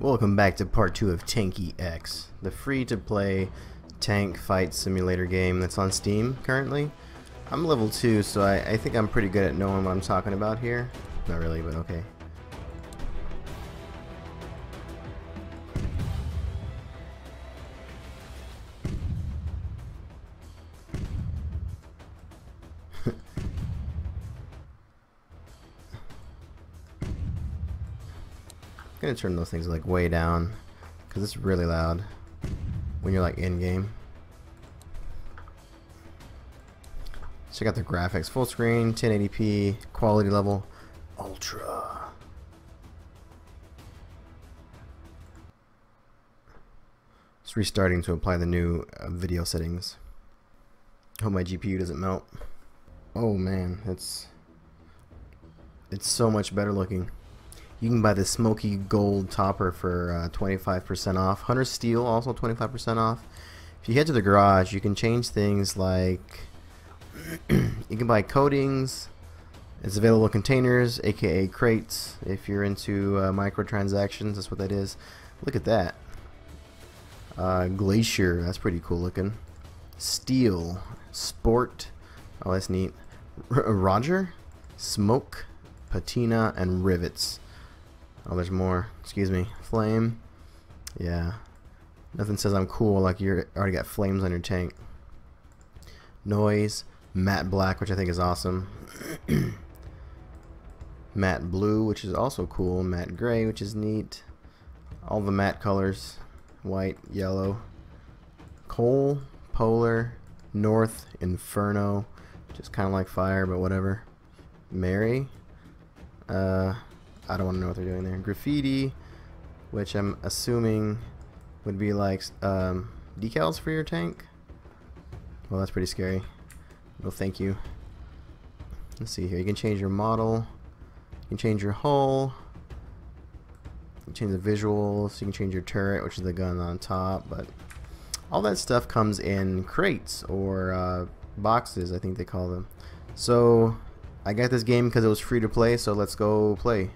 Welcome back to part 2 of Tanki X, the free-to-play tank fight simulator game that's on Steam currently. I'm level 2, so I, I think I'm pretty good at knowing what I'm talking about here. Not really, but okay. Gonna turn those things like way down because it's really loud when you're like in game. Check out the graphics, full screen, 1080p, quality level, ultra. It's restarting to apply the new uh, video settings. Hope my GPU doesn't melt. Oh man, it's it's so much better looking. You can buy the smoky gold topper for 25% uh, off. Hunter Steel also 25% off. If you head to the garage, you can change things like you can buy coatings. It's available in containers, aka crates. If you're into uh, microtransactions, that's what that is. Look at that. Uh, Glacier, that's pretty cool looking. Steel, Sport, oh that's neat. R Roger, Smoke, Patina, and Rivets. Oh, there's more. Excuse me. Flame. Yeah. Nothing says I'm cool like you already got flames on your tank. Noise. Matte black, which I think is awesome. matte blue, which is also cool. Matte gray, which is neat. All the matte colors. White, yellow. Coal, polar, north, inferno. Just kind of like fire, but whatever. Mary. Uh, I don't want to know what they're doing there. Graffiti, which I'm assuming would be like um, decals for your tank. Well, that's pretty scary. No, thank you. Let's see here. You can change your model. You can change your hull. You can change the visuals. You can change your turret, which is the gun on top. But all that stuff comes in crates or uh, boxes, I think they call them. So I got this game because it was free to play. So let's go play.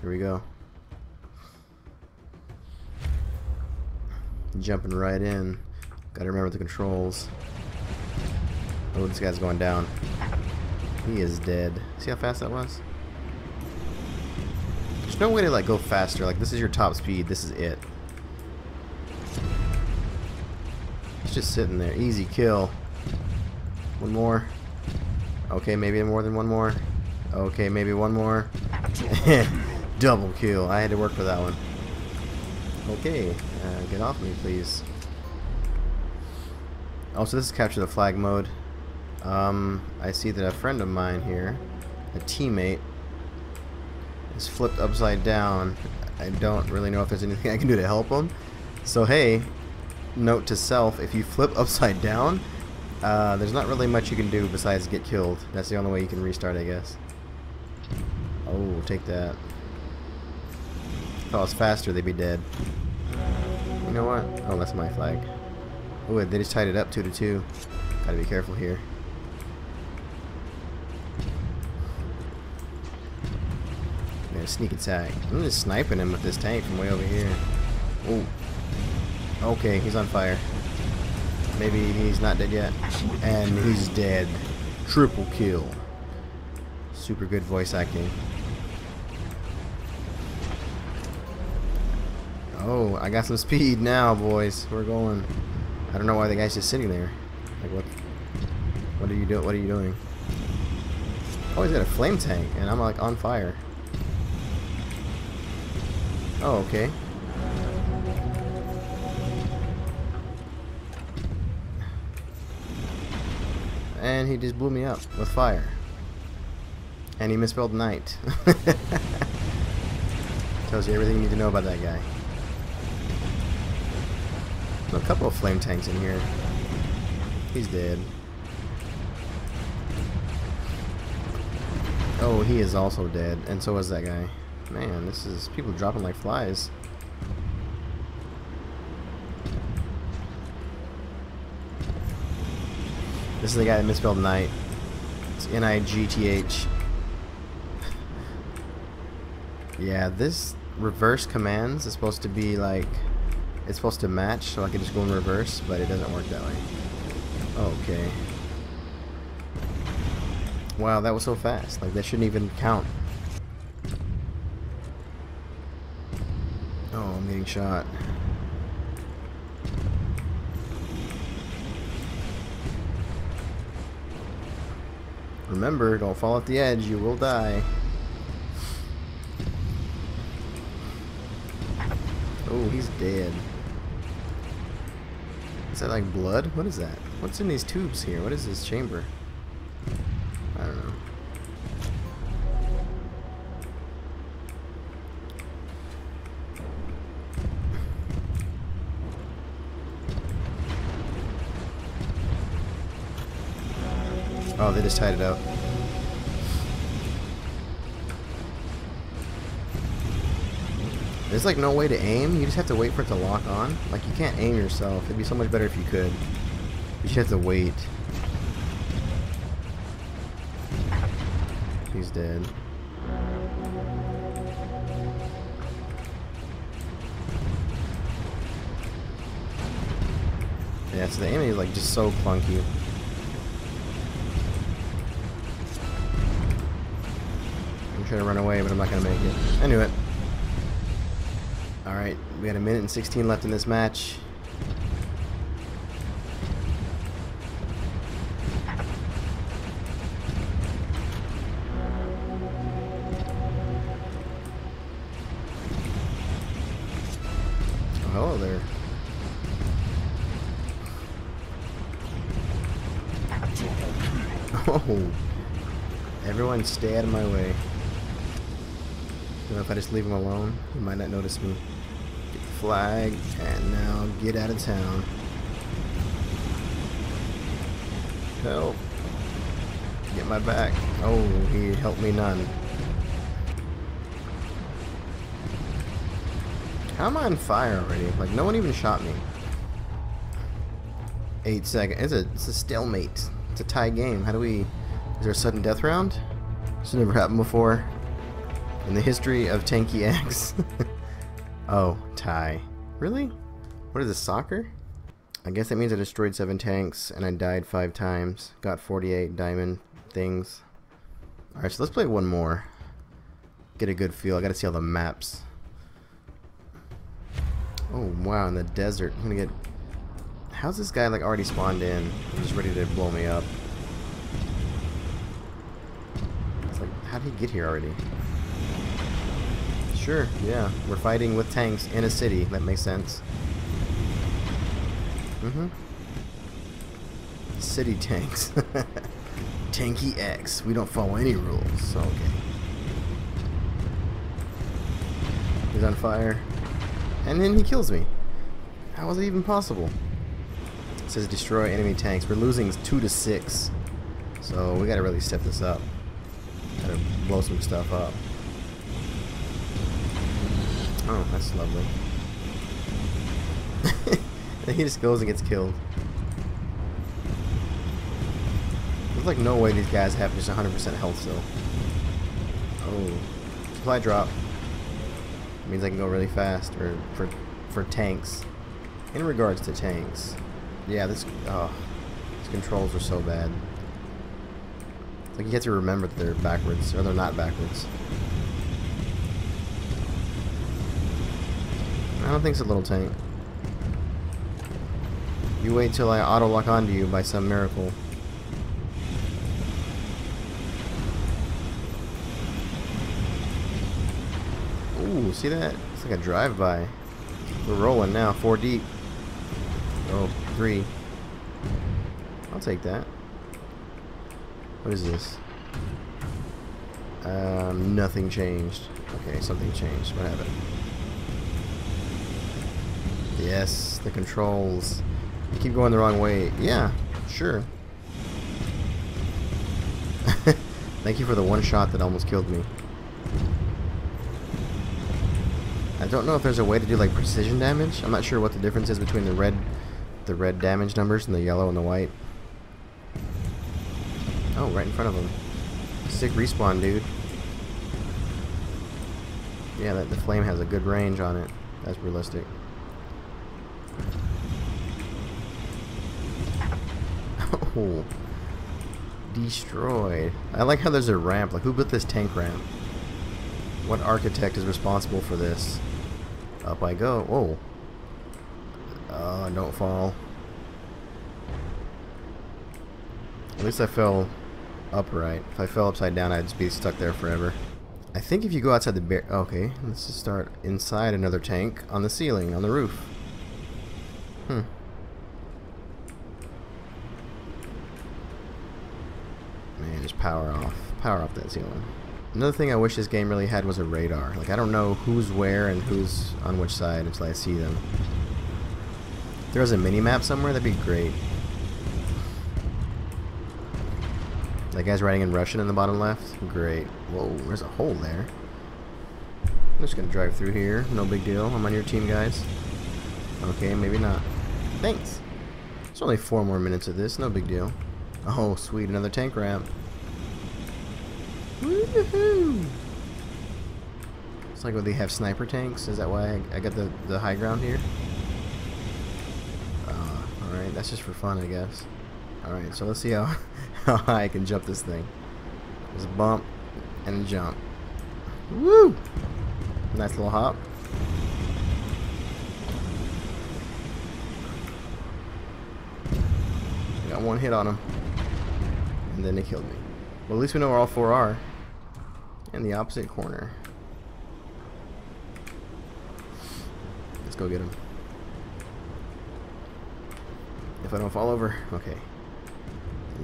Here we go. Jumping right in. Gotta remember the controls. Oh, this guy's going down. He is dead. See how fast that was? There's no way to like go faster. Like this is your top speed. This is it. He's just sitting there. Easy kill. One more. Okay, maybe more than one more. Okay, maybe one more. Double kill. I had to work for that one. Okay, uh, get off me, please. Also, this is capture the flag mode. Um, I see that a friend of mine here, a teammate, is flipped upside down. I don't really know if there's anything I can do to help him. So hey, note to self, if you flip upside down, uh, there's not really much you can do besides get killed. That's the only way you can restart, I guess. Oh, take that. If I was faster, they'd be dead. You know what? Oh, that's my flag. Oh, they just tied it up two to two. Gotta be careful here. Yeah, sneak attack. I'm just sniping him with this tank from way over here. Oh. Okay, he's on fire. Maybe he's not dead yet. And he's dead. Triple kill. Super good voice acting. Oh, I got some speed now, boys. We're going. I don't know why the guy's just sitting there. Like what? What are you doing? What are you doing? Oh, he's got a flame tank, and I'm like on fire. Oh, okay. And he just blew me up with fire. And he misspelled night. Tells you everything you need to know about that guy. A couple of flame tanks in here. He's dead. Oh, he is also dead, and so is that guy. Man, this is people dropping like flies. This is the guy that misspelled night. It's N-I-G-T-H. Yeah, this reverse commands is supposed to be like it's supposed to match so I can just go in reverse, but it doesn't work that way. Okay. Wow, that was so fast. Like that shouldn't even count. Oh, I'm getting shot. Remember, don't fall off the edge, you will die. Oh, he's dead. Is that like blood? What is that? What's in these tubes here? What is this chamber? I don't know. Oh, they just tied it up. There's like no way to aim. You just have to wait for it to lock on. Like you can't aim yourself. It'd be so much better if you could. You just have to wait. He's dead. Yeah, so the aiming is like just so clunky. I'm trying to run away, but I'm not gonna make it. It. Alright, we got a minute and 16 left in this match. Oh, hello there. Oh, everyone stay out of my way. You know, if I just leave him alone, he might not notice me. Flag, and now get out of town. Help. Get my back. Oh, he helped me none. How am I on fire already? Like, no one even shot me. Eight seconds. It's a, it's a stalemate. It's a tie game. How do we... Is there a sudden death round? This never happened before. In the history of Tanki X. oh, tie. Really? What is this, soccer? I guess that means I destroyed seven tanks and I died five times. Got 48 diamond things. Alright, so let's play one more. Get a good feel. I gotta see all the maps. Oh, wow, in the desert. I'm gonna get... How's this guy, like, already spawned in? Just ready to blow me up. It's like, how did he get here already? Sure, yeah. We're fighting with tanks in a city. That makes sense. Mm-hmm. City tanks. Tanki X. We don't follow any rules. so Okay. He's on fire. And then he kills me. How is it even possible? It says destroy enemy tanks. We're losing 2 to 6. So we gotta really step this up. Gotta blow some stuff up. Oh, that's lovely. And he just goes and gets killed. There's like no way these guys have just 100% health still. Oh. Supply drop. means I can go really fast or for for tanks. In regards to tanks. Yeah, this oh these controls are so bad. It's like you have to remember that they're backwards, or they're not backwards. I don't think it's a little tank. You wait till I auto lock onto you by some miracle. Ooh, see that? It's like a drive-by. We're rolling now, four deep. Oh, three. I'll take that. What is this? Um, nothing changed. Okay, something changed. What happened? Yes, the controls. You keep going the wrong way. Yeah, sure. Thank you for the one shot that almost killed me. I don't know if there's a way to do like precision damage. I'm not sure what the difference is between the red the red damage numbers and the yellow and the white. Oh, right in front of him. Sick respawn, dude. Yeah, that the flame has a good range on it. That's realistic. Destroyed. I like how there's a ramp. Like, who built this tank ramp? What architect is responsible for this? Up I go. Whoa. Oh, don't fall. At least I fell upright. If I fell upside down, I'd just be stuck there forever. I think if you go outside the bear... Okay, let's just start inside another tank on the ceiling, on the roof. Hmm. Man, just power off. Power off that ceiling. Another thing I wish this game really had was a radar. Like, I don't know who's where and who's on which side until I see them. If there was a mini-map somewhere, that'd be great. That guy's writing in Russian in the bottom left? Great. Whoa, there's a hole there. I'm just gonna drive through here. No big deal. I'm on your team, guys. Okay, maybe not. Thanks. It's only four more minutes of this. No big deal. Oh, sweet. Another tank ramp. Woohoo! It's like when they have sniper tanks. Is that why I, got the, the high ground here? Uh, Alright, that's just for fun, I guess. Alright, so let's see how, how high I can jump this thing. Just bump and a jump. Woo! Nice little hop. Got one hit on him. And then they killed me. Well, at least we know where all four are. In the opposite corner. Let's go get him. If I don't fall over. Okay.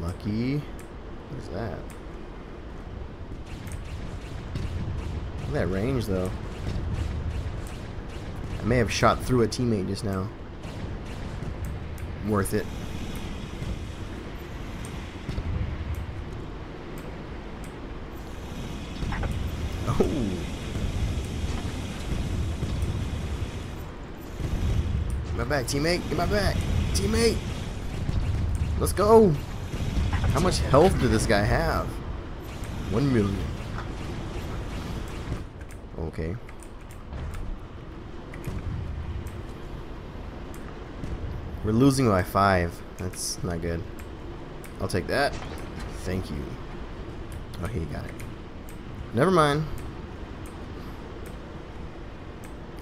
Lucky. What is that? That range, though. I may have shot through a teammate just now. Worth it. Oh. Get my back, teammate. Get my back. Teammate. Let's go. How much health did this guy have? One million. Okay. We're losing by five. That's not good. I'll take that. Thank you. Oh, he got it. Never mind.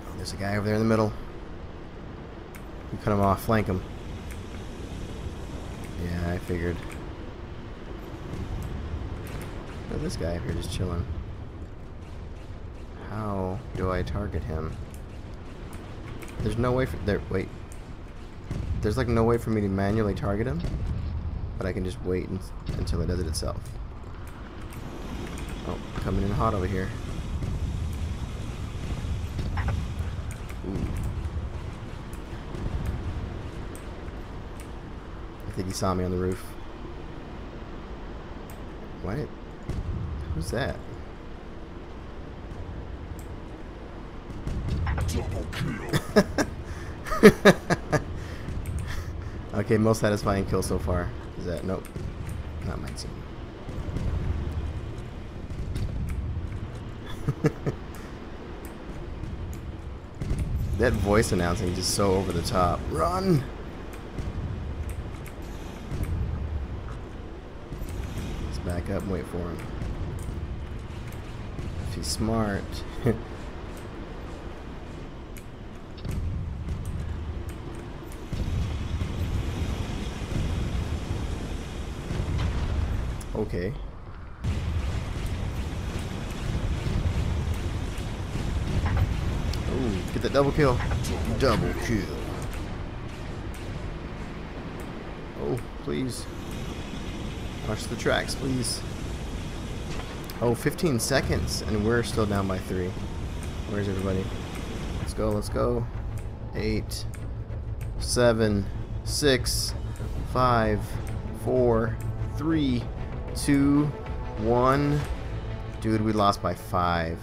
Oh, there's a guy over there in the middle. You cut him off. Flank him. Yeah, I figured. Look at this guy here just chilling. How do I target him? There's no way for there. Wait. There's like no way for me to manually target him, but I can just wait until it does it itself. Oh, coming in hot over here. Ooh. I think he saw me on the roof. What? Who's that? Double kill. okay, most satisfying kill so far. Is that nope? Not my team. that voice announcing is just so over the top. Run! Let's back up and wait for him. If he's smart. okay. Ooh, get that double kill. Double kill. Oh, please. Watch the tracks, please. Oh, 15 seconds, and we're still down by three. Where's everybody? Let's go, let's go. Eight, seven, six, five, four, three, two, one. Dude, we lost by five.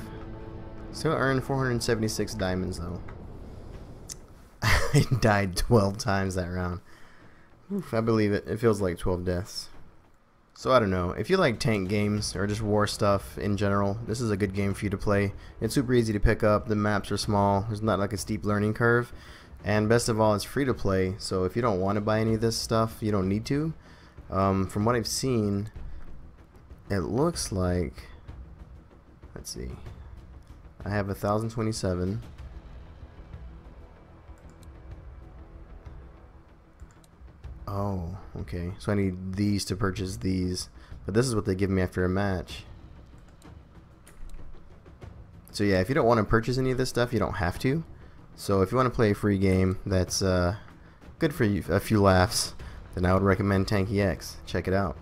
Still earned 476 diamonds, though. I died 12 times that round. Oof, I believe it. It feels like 12 deaths. So I don't know, if you like tank games or just war stuff in general, this is a good game for you to play. It's super easy to pick up, the maps are small, there's not like a steep learning curve, and best of all, it's free to play, so if you don't want to buy any of this stuff, you don't need to. Um, from what I've seen, it looks like, let's see, I have a 1027. Oh, okay. So I need these to purchase these. But this is what they give me after a match. So yeah, if you don't want to purchase any of this stuff, you don't have to. So if you want to play a free game that's uh, good for you, a few laughs, then I would recommend Tanki X. Check it out.